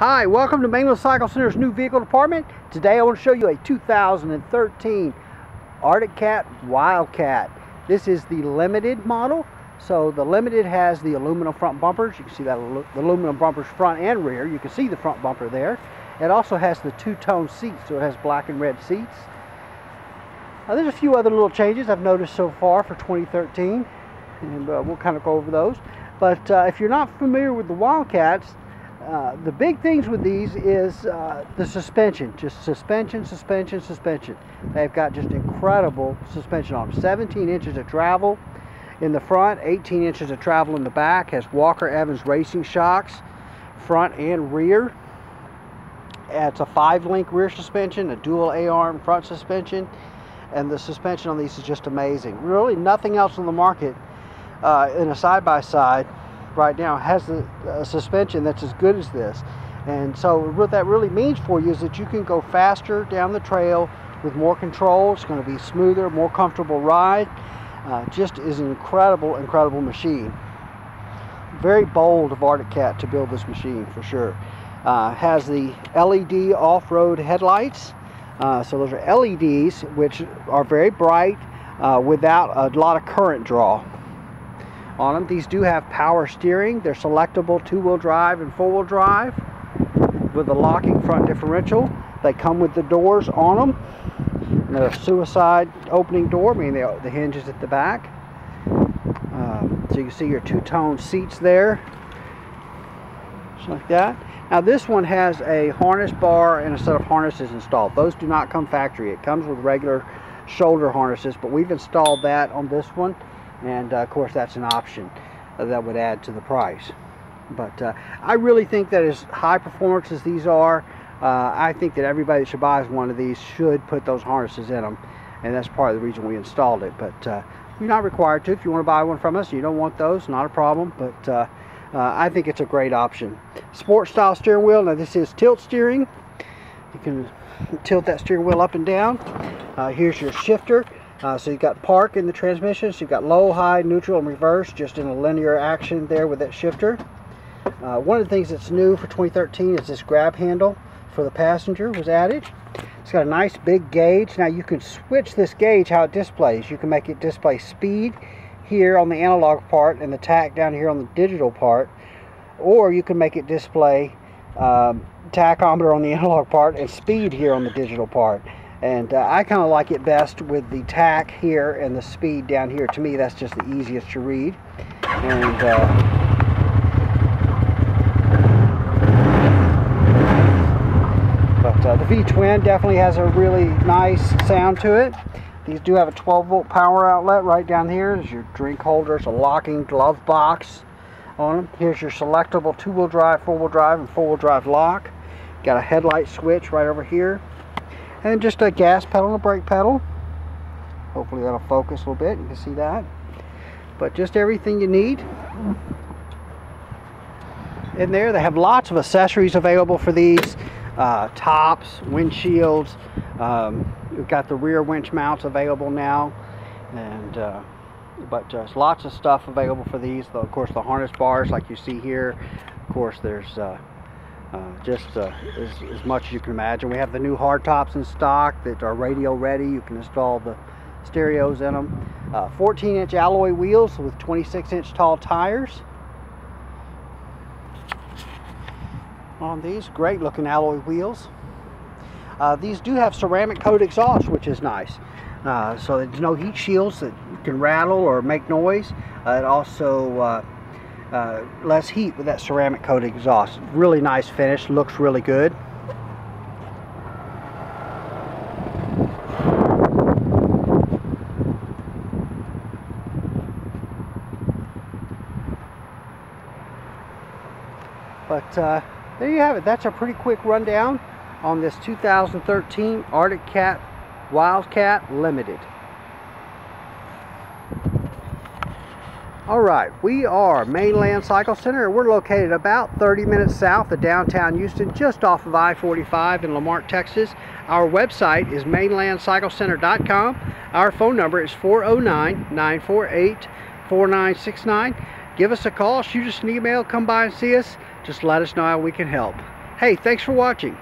Hi, welcome to Mainland Cycle Center's new vehicle department. Today I want to show you a 2013 Arctic Cat Wildcat. This is the limited model. So the limited has the aluminum front bumpers. You can see that the aluminum bumpers front and rear. You can see the front bumper there. It also has the two-tone seats, so it has black and red seats. Now, there's a few other little changes I've noticed so far for 2013, and uh, we'll kind of go over those. But uh, if you're not familiar with the Wildcats, uh, the big things with these is uh, the suspension, just suspension, suspension, suspension. They've got just incredible suspension on them. 17 inches of travel in the front, 18 inches of travel in the back. Has Walker Evans racing shocks, front and rear. It's a five-link rear suspension, a dual A-arm front suspension, and the suspension on these is just amazing. Really, nothing else on the market uh, in a side-by-side -side right now has a, a suspension that's as good as this. And so what that really means for you is that you can go faster down the trail with more control. It's going to be smoother, more comfortable ride. Uh, just is an incredible, incredible machine. Very bold of Arctic Cat to build this machine for sure. Uh, has the LED off-road headlights. Uh, so those are LEDs which are very bright uh, without a lot of current draw on them. These do have power steering. They're selectable two-wheel drive and four-wheel drive with a locking front differential. They come with the doors on them. And they're a suicide opening door, meaning the, the hinge is at the back. Um, so you can see your two-tone seats there. Just like that. Now this one has a harness bar and a set of harnesses installed. Those do not come factory. It comes with regular shoulder harnesses, but we've installed that on this one and uh, of course that's an option that would add to the price. But uh, I really think that as high performance as these are uh, I think that everybody that should buy one of these should put those harnesses in them and that's part of the reason we installed it. But uh, you're not required to. If you want to buy one from us you don't want those not a problem. But uh, uh, I think it's a great option. Sport style steering wheel. Now this is tilt steering. You can tilt that steering wheel up and down. Here's your shifter uh, so you've got park in the transmission, so you've got low, high, neutral, and reverse just in a linear action there with that shifter. Uh, one of the things that's new for 2013 is this grab handle for the passenger was added. It's got a nice big gauge. Now you can switch this gauge how it displays. You can make it display speed here on the analog part and the tach down here on the digital part. Or you can make it display um, tachometer on the analog part and speed here on the digital part and uh, I kind of like it best with the tach here and the speed down here. To me that's just the easiest to read. And uh, but uh, the V-twin definitely has a really nice sound to it. These do have a 12 volt power outlet right down here. There's your drink holders a locking glove box on them here's your selectable two-wheel drive four-wheel drive and four-wheel drive lock. Got a headlight switch right over here and just a gas pedal and a brake pedal. Hopefully that'll focus a little bit you can see that. But just everything you need. In there they have lots of accessories available for these. Uh, tops windshields um, we've got the rear winch mounts available now. And uh, but just lots of stuff available for these. Of course the harness bars like you see here. Of course there's uh, uh, just uh, as, as, much as you can imagine. We have the new hard tops in stock that are radio ready. You can install the stereos in them. Uh, 14 inch alloy wheels with 26 inch tall tires. On these, great looking alloy wheels. Uh, these do have ceramic coat exhaust, which is nice. Uh, so there's no heat shields that can rattle or make noise. it also uh, less heat with that ceramic coat exhaust. Really nice finish, looks really good. But uh, there you have it. That's a pretty quick rundown on this 2013 Arctic Cat Wildcat Limited. All right, we are Mainland Cycle Center. We're located about 30 minutes south of downtown Houston, just off of I-45 in La Marque, Texas. Our website is mainlandcyclecenter.com. Our phone number is 409-948-4969. Give us a call, shoot us an email, come by and see us. Just let us know how we can help. Hey, thanks for watching.